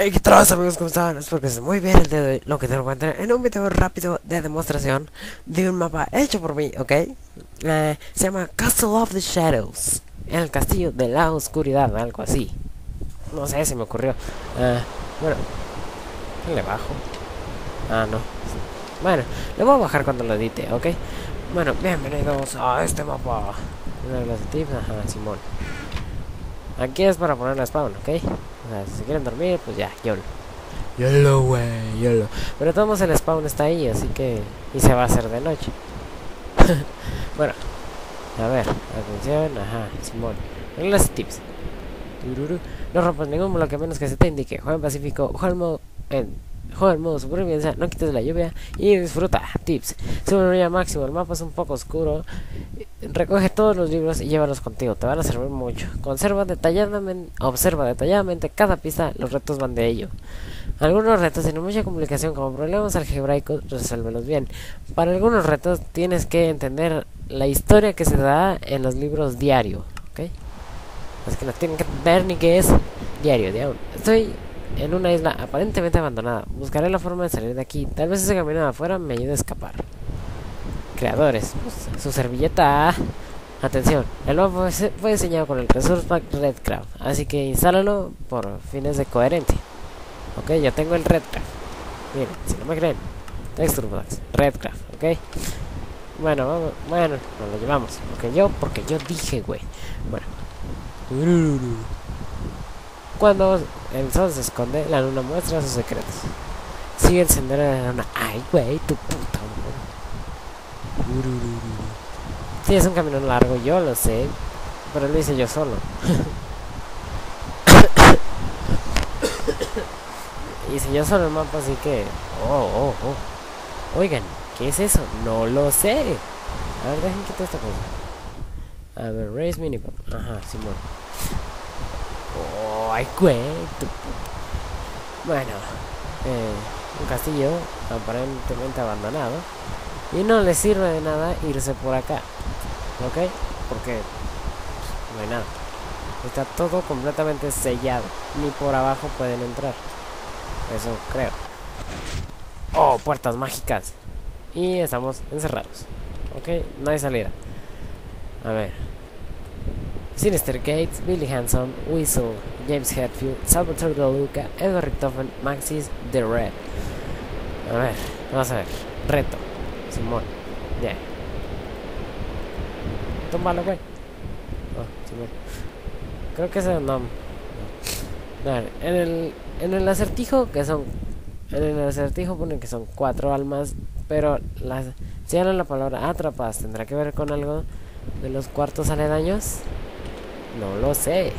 Hey, ¿qué tal amigos? ¿Cómo están? Espero que estén muy bien el de. Lo que te encuentro en un video rápido de demostración de un mapa hecho por mí, ¿ok? Eh, se llama Castle of the Shadows. El castillo de la oscuridad, algo así. No sé, se me ocurrió. Eh, bueno, le bajo. Ah, no. Bueno, le voy a bajar cuando lo edite, ¿ok? Bueno, bienvenidos a este mapa. Una de tips, ajá, Simón. Aquí es para poner la spawn, ¿ok? O sea, si quieren dormir, pues ya, YOLO. YOLO, wey, YOLO. Pero todos el spawn está ahí, así que... Y se va a hacer de noche. bueno. A ver, atención, ajá, Simón. Reglas tips. No rompas ningún bloque a menos que se te indique. Juega en Pacífico, juega en en modo supervivencia, no quites la lluvia y disfruta. Tips. Sube máximo, el mapa es un poco oscuro. Recoge todos los libros y llévalos contigo, te van a servir mucho. Conserva detalladamente, observa detalladamente cada pista, los retos van de ello. Algunos retos tienen mucha complicación como problemas algebraicos, resuélvelos bien. Para algunos retos tienes que entender la historia que se da en los libros diario, ¿ok? Es que no tienen que entender ni qué es diario, diario. Estoy en una isla aparentemente abandonada. Buscaré la forma de salir de aquí. Tal vez ese camino de afuera me ayude a escapar. Creadores. Pues, su servilleta. Atención, el mapa fue diseñado con el Resource Pack Redcraft, así que instálalo por fines de coherencia. Ok, ya tengo el Redcraft. Miren, si no me creen, Texture Packs, Redcraft, ok. Bueno, vamos, bueno, nos lo llevamos. Porque yo, porque yo dije, güey. Bueno. Cuando el sol se esconde, la luna muestra sus secretos. Sigue el sendero de la luna. Ay, güey, tu puta. Sí, es un camino largo, yo lo sé. Pero lo hice yo solo. hice yo solo el mapa, así que... Oh, oh, oh. Oigan, ¿qué es eso? No lo sé. A ver, dejen quitar esta cosa. A ver, raise minimap. Ajá, Simón. Oh, ay, güey. Bueno, eh, un castillo aparentemente abandonado. Y no le sirve de nada irse por acá. ¿Ok? Porque no hay nada. Está todo completamente sellado. Ni por abajo pueden entrar. Eso creo. Oh, puertas mágicas. Y estamos encerrados. ¿Ok? No hay salida. A ver. Sinister Gates, Billy Hanson, Whistle, James Hetfield, Salvatore De Luca, Edward Richtofen, Maxis, The Red. A ver, vamos a ver. Reto. Simón. Ya. Yeah. Tómalo, güey. Oh, Simón. Creo que ese no. A ver, en el, en el acertijo, que son. En el acertijo ponen que son cuatro almas, pero las, si hablan la palabra atrapas, ¿tendrá que ver con algo de los cuartos aledaños? No lo sé.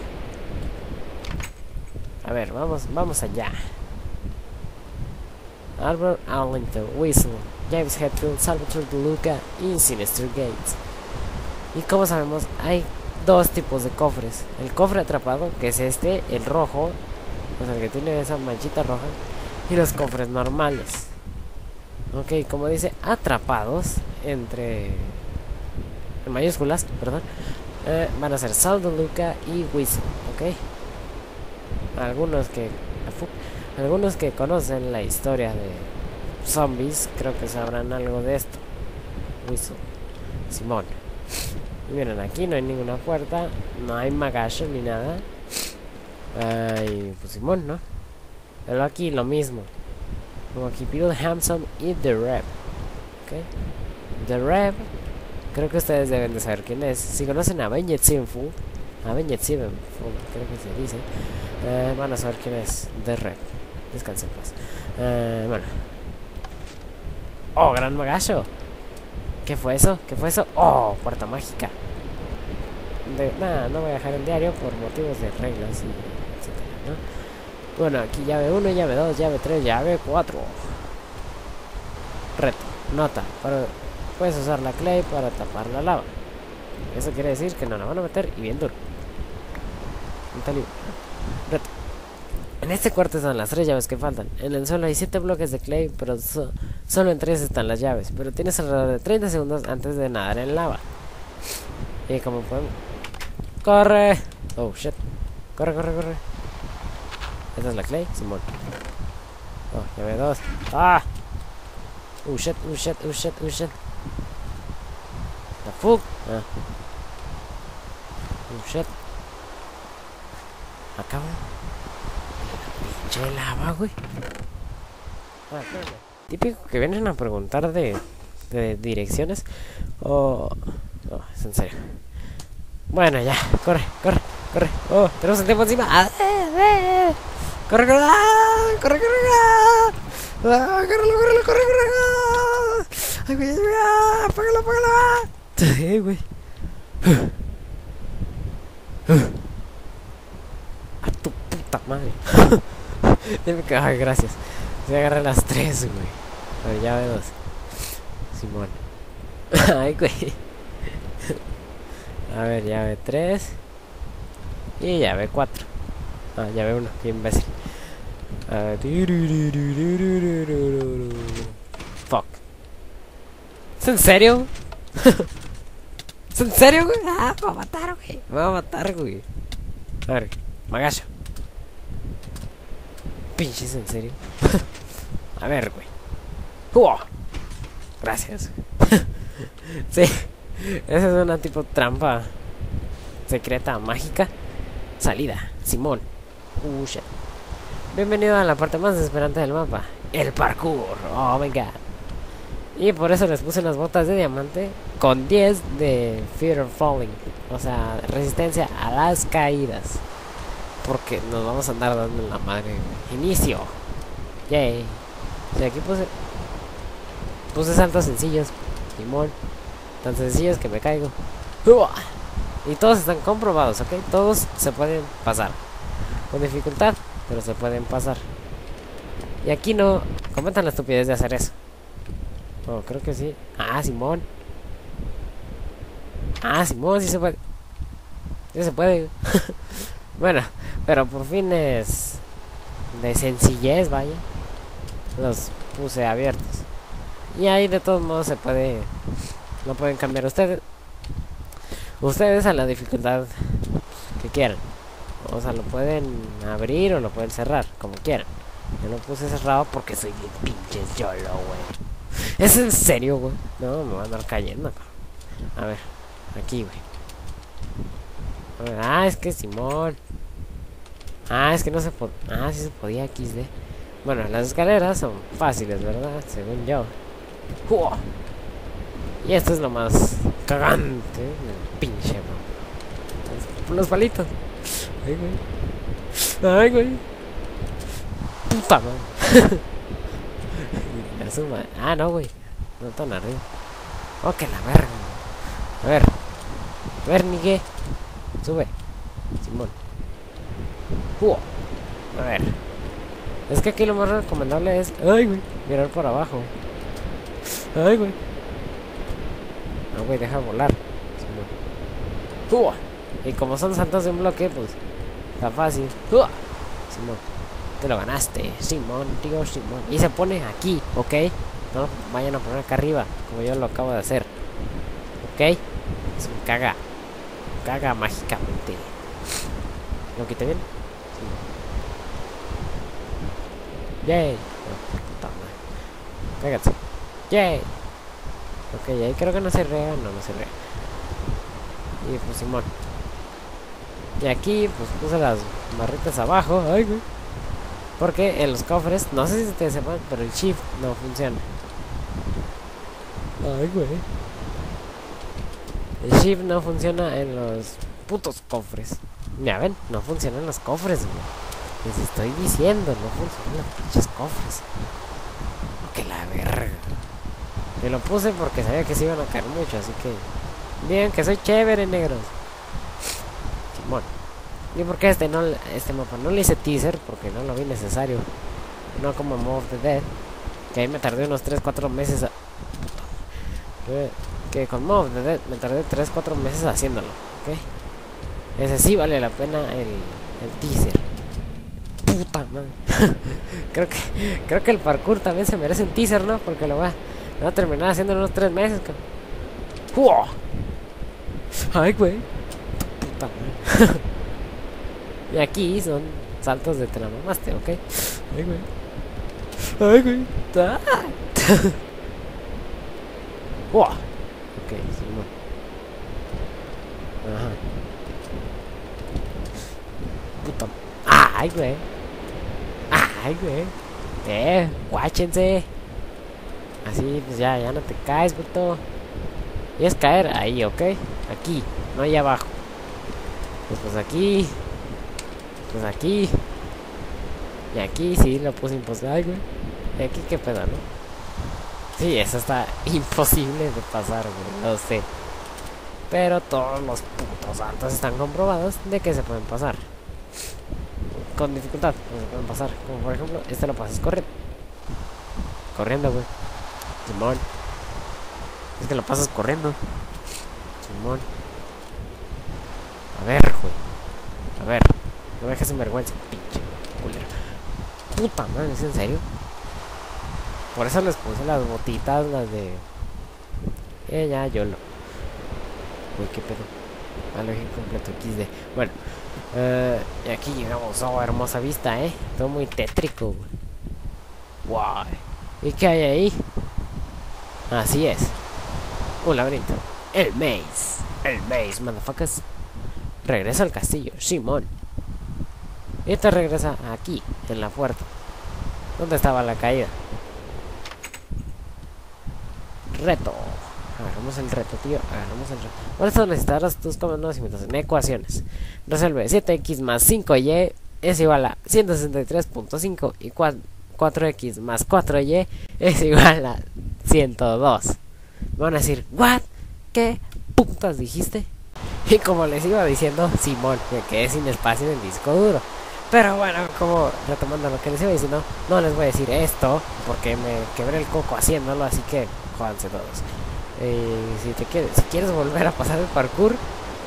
A ver, vamos, vamos allá. Albert Arlington, Whistle, James Hetfield, Salvatore De Luca y Sinister Gates. Y como sabemos, hay dos tipos de cofres. El cofre atrapado, que es este, el rojo, o sea, el que tiene esa manchita roja, y los cofres normales. Ok, como dice, atrapados entre en mayúsculas, perdón, eh, van a ser Saldo, Luca y Whistle, ¿ok? Algunos que algunos que conocen la historia de zombies creo que sabrán algo de esto. Whistle, Simón. Y miren, aquí no hay ninguna puerta, no hay magallo ni nada. Ay, pues Simón, ¿no? Pero aquí lo mismo. Como aquí Bill Hampson y The Rev. ¿Ok? The Rev Creo que ustedes deben de saber quién es. Si conocen a Avenged Sevenfold, Avenged Sevenfold, creo que se dice, eh, van a saber quién es The Red. Descansen pues. Eh, bueno. Oh, gran magallo. ¿Qué fue eso? ¿Qué fue eso? Oh, puerta mágica. Nada, no voy a dejar el diario por motivos de reglas y etcétera, ¿no? Bueno, aquí llave 1, llave 2, llave 3, llave 4. Reto. Nota. Para puedes usar la clay para tapar la lava. Eso quiere decir que no la van a meter y bien duro. En este cuarto están las tres llaves que faltan. En el suelo hay 7 bloques de clay, pero solo en 3 están las llaves. Pero tienes alrededor de 30 segundos antes de nadar en lava. Y como podemos... ¡Corre! Oh, shit. Corre, corre, corre. Esta es la Clay, Simón. Oh, ya ve dos. ¡Ah! Uh, shit, uh, shit, uh, shit, uh, shit. The fuck? Ah. Uh, shit. Acá, güey. Pinche lava, güey. Ah. Típico que vienen a preguntar de, de direcciones. O. Oh, es en serio. Bueno, ya. Corre, corre, corre. Oh, tenemos el tiempo encima. Ah, eh, eh. Corre, corre. Ah, corre, corre. Ah, ah, córrelo, córrelo, corre, corre. Ah. Ay, güey, ah, apágalo, apágalo. Güey. A tu puta madre. Ay, gracias. Se agarré las tres, güey. A ver, llave dos. Simón. ay, güey. A ver, llave tres. Y llave cuatro. Ah, llave uno, qué imbécil. A ver. Fuck. ¿Es en serio? ¿Es en serio, güey? Ah, me a matar, güey. Me va a matar, güey. A ver, magacho. Pinches, ¿en serio? a ver, güey. ¡Uah! Gracias. sí. Esa es una tipo trampa secreta, mágica. Salida, Simón. Uh, shit. Bienvenido a la parte más desesperante del mapa. El parkour. Oh my god. Y por eso les puse unas botas de diamante con 10 de Fear of Falling. O sea, resistencia a las caídas. Porque nos vamos a andar dando la madre. Inicio. Yay. Y aquí puse. Puse saltos sencillos. Simón. Tan sencillos que me caigo. Y todos están comprobados, ¿ok? Todos se pueden pasar. Con dificultad, pero se pueden pasar. Y aquí no comentan la estupidez de hacer eso. Oh, creo que sí. Ah, Simón. Ah, Simón, sí se puede. Sí se puede. bueno, pero por fines de sencillez, vaya. Los puse abiertos. Y ahí de todos modos se puede... No pueden cambiar ustedes. Ustedes a la dificultad que quieran. O sea, lo pueden abrir o lo pueden cerrar, como quieran. Yo lo puse cerrado porque soy bien pinches YOLO, güey. ¿Es en serio, güey? No, me va a andar cayendo. A ver, aquí, güey. A ver, ah, es que Simón. Ah, es que no se podía. Ah, sí se podía XD. Bueno, las escaleras son fáciles, ¿verdad? Según yo. ¡Uah! Y esto es lo más cagante del pinche, man. Los palitos. Ay, güey. Ay, güey. Puta, man. Ah, no, güey. No tan arriba. Oh, que la verga. A ver. A ver, Miguel. Sube. Simón. A ver. Es que aquí lo más recomendable es. Ay, güey. Mirar por abajo. Ay, güey. No, güey, deja volar. Simón. Y como son saltos de un bloque, pues. Está fácil. Simón. Te lo ganaste, Simón, tío Simón. Y se pone aquí, ¿ok? No vayan a poner acá arriba, como yo lo acabo de hacer. ¿Ok? Se me caga. Caga mágicamente. ¿Lo quité bien? Sí. Yay. Oh, Cágate. Yay. Ok, ahí creo que no se rea. No, no se rea. Y pues Simón. Y aquí pues puse las barritas abajo. Ay, güey. Porque en los cofres, no sé si ustedes sepan, pero el shift no funciona. Ay, güey. El shift no funciona en los putos cofres. Ya ven, no funcionan los cofres, güey. Les estoy diciendo, no funcionan los pinches cofres. Que la verga. Me lo puse porque sabía que se iban a caer mucho, así que. Bien, que soy chévere, negros. Simón. ¿Y por qué este, no, este mapa no le hice teaser? Porque no lo vi necesario. No como Mob the Dead. Que ahí me tardé unos 3-4 meses. A... Que con Mob the Dead me tardé 3-4 meses haciéndolo. ¿Ok? Ese sí vale la pena el, el teaser. Puta madre. creo, que, creo que el parkour también se merece un teaser, ¿no? Porque lo va, lo va a terminar haciendo en unos 3 meses. ¡Wow! ¡Ay, güey! Puta madre. Y aquí son saltos de te la mamaste, ¿ok? Ay, güey. Ay, güey. Ah. Wow. Ok, Simón. Ajá. Puta. Ay, güey. Ay, güey. Eh, guáchense. Así, pues ya, ya no te caes, puto. Y es caer ahí, ¿ok? Aquí, no ahí abajo. Pues, pues aquí. Pues aquí. Y aquí sí lo puse imposible. Güey. Y aquí qué pedo, ¿no? Sí, eso está imposible de pasar, güey. Lo sé. Pero todos los putos saltos están comprobados de que se pueden pasar. Con dificultad, no se pueden pasar. Como por ejemplo, este lo pasas corriendo. Corriendo, güey. Simón. Es que lo pasas corriendo. Simón. A ver, güey. A ver. No me dejes sin vergüenza, pinche culero. Puta madre, ¿es en serio? Por eso les puse las botitas, las de... Eh, ya, yo lo... Uy, qué pedo. Algo incompleto XD. Bueno. Eh, y aquí llegamos. Oh, hermosa vista, ¿eh? Todo muy tétrico, Guay. ¿Y qué hay ahí? Así es. Un laberinto. El maze. El maze, motherfuckers. Regresa al castillo, Simón. Y te regresa aquí, en la puerta. ¿Dónde estaba la caída? Reto. Agarramos el reto, tío. Agarramos el reto. Por eso necesitarás tus conocimientos en ecuaciones. Resuelve 7x más 5y es igual a 163.5 y 4x más 4y es igual a 102. Me van a decir, ¿what? ¿Qué putas dijiste? Y como les iba diciendo, Simón, me quedé sin espacio en el disco duro. Pero bueno, como retomando lo que les iba diciendo, no les voy a decir esto porque me quebré el coco haciéndolo, así que jódanse todos. Eh, si te quieres, si quieres volver a pasar el parkour,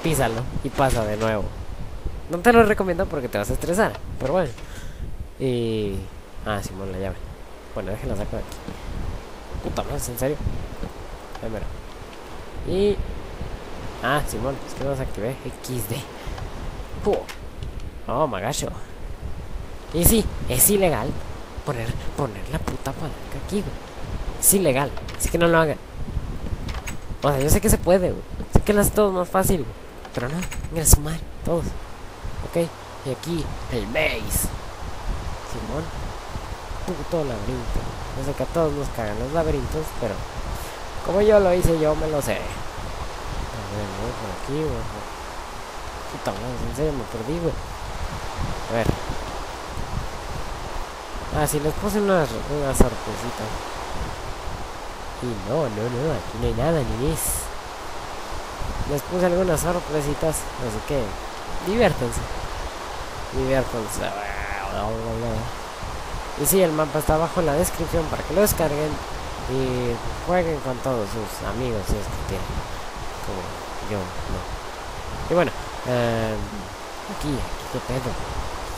písalo y pasa de nuevo. No te lo recomiendo porque te vas a estresar, pero bueno. Y ah, Simón la llave. Bueno, déjenla sacar de aquí. Puta madre, ¿en serio? Ahí Y ah, Simón, es que no activé XD. Oh, magacho. Y sí, es ilegal poner, poner la puta palanca aquí, güey. Es ilegal, así que no lo hagan. O sea, yo sé que se puede, güey. Sé que hace todo más fácil, güey. Pero no, mira su madre, todos. Ok, y aquí, el maze. Simón. Puto laberinto. No sé que a todos nos cagan los laberintos, pero como yo lo hice, yo me lo sé. A ver, por aquí, güey. Puta madre, en serio me perdí, güey. A ver. Ah, si les puse una, una sorpresita. Y no, no, no, aquí no hay nada, ni es. Les puse algunas sorpresitas, así que diviértanse. Diviértanse. Y sí, el mapa está abajo en la descripción para que lo descarguen y jueguen con todos sus amigos si es que tienen. Como yo, no. Y bueno, eh, aquí, aquí, qué pedo.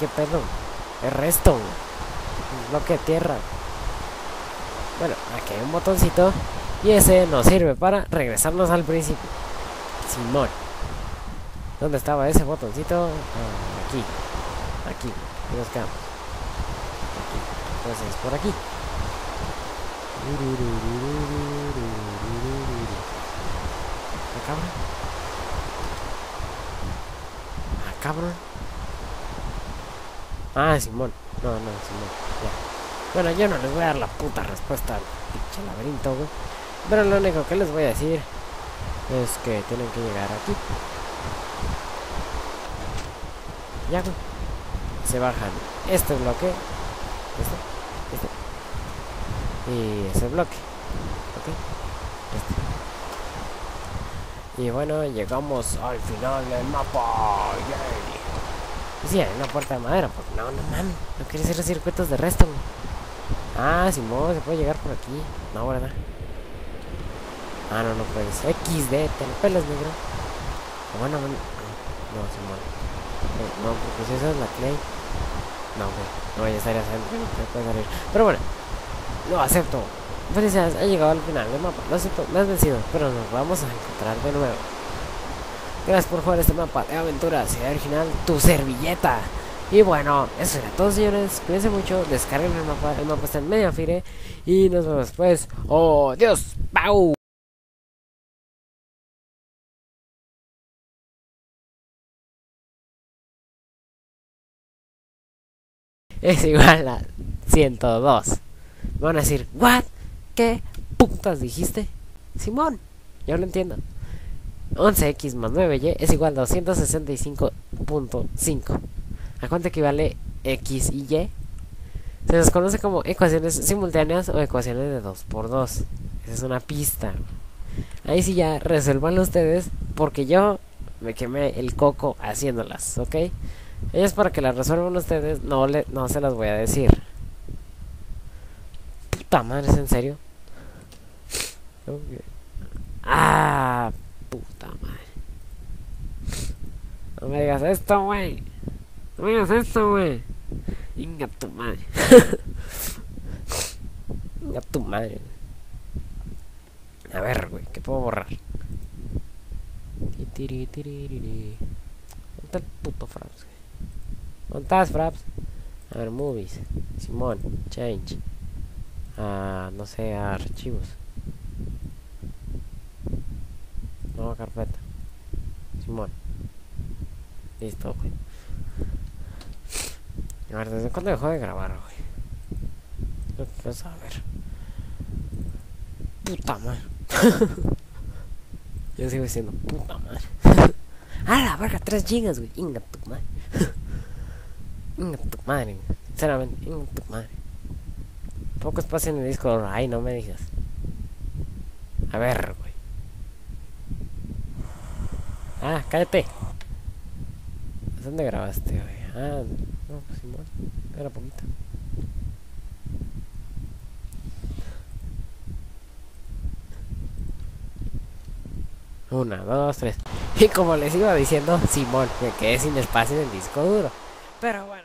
¿Qué pedo? El resto. Bloque de tierra. Bueno, aquí hay un botoncito y ese nos sirve para regresarnos al principio. Simón. ¿Dónde estaba ese botoncito? Aquí. Aquí. Aquí nos quedamos. Aquí. Entonces, por aquí. ¿Ah, cabrón? ¿Ah, cabrón? Ah, Simón. No, no, Simón. Ya. Bueno, yo no les voy a dar la puta respuesta al pinche laberinto, güey. Pero lo único que les voy a decir es que tienen que llegar aquí. Ya, güey. Se bajan este bloque. Este. Este. Y ese bloque. Ok. Este. Y bueno, llegamos al final del mapa. Hay una puerta de madera. Porque no, no mames. No quieres hacer circuitos de resto, güey. Ah, Simón, se puede llegar por aquí. No, ¿verdad? Ah, no, no puedes. XD, te lo pelas, negro. Ah, bueno, no, no, Simón. No, porque si esa es la clay. No, güey. No, ya estaría haciendo. Puede salir. Pero bueno, lo acepto. Felicidades, ha llegado al final del mapa. Lo acepto, me has vencido. Pero nos vamos a encontrar de nuevo. Gracias por jugar este mapa de aventura. Ciudad original, tu servilleta. Y bueno, eso era todo señores, cuídense mucho, descarguen el mapa, el mapa está en medio fire y nos vemos después. ¡Oh, Dios! ¡Pau! Es igual a 102. Me van a decir, ¿what? ¿Qué putas dijiste? Simón, yo lo entiendo. 11x más 9y es igual a 265.5. ¿A cuánto equivale x y y? Se les conoce como ecuaciones simultáneas o ecuaciones de 2 por 2 Esa es una pista. Ahí sí ya resuelvan ustedes porque yo me quemé el coco haciéndolas, ¿ok? Ellas para que las resuelvan ustedes no, le, no se las voy a decir. Puta madre, ¿es en serio? Okay. Ah, puta madre. No me digas esto, güey. No me digas esto, güey. Inga tu madre. Inga tu madre. A ver, güey, ¿qué puedo borrar? ¿Dónde está el puto Fraps? ¿Dónde estás, Fraps? A ver, movies. Simón, change. Ah, no sé, archivos. Carpeta. Simón. Listo, güey. A ver, ¿desde cuándo dejó de grabar, güey? Quiero saber. Puta madre. Yo sigo diciendo, puta madre. ¡Ah, la verga! 3 gigas, güey. Inga tu madre. Inga tu madre. Sinceramente, inga tu madre. Poco espacio en el disco. Ay, no me digas. A ver. Ah, cállate. ¿Dónde grabaste, güey? Ah, no, pues Simón. Era poquito. Una, dos, tres. Y como les iba diciendo, Simón, me quedé sin espacio en el disco duro. Pero bueno.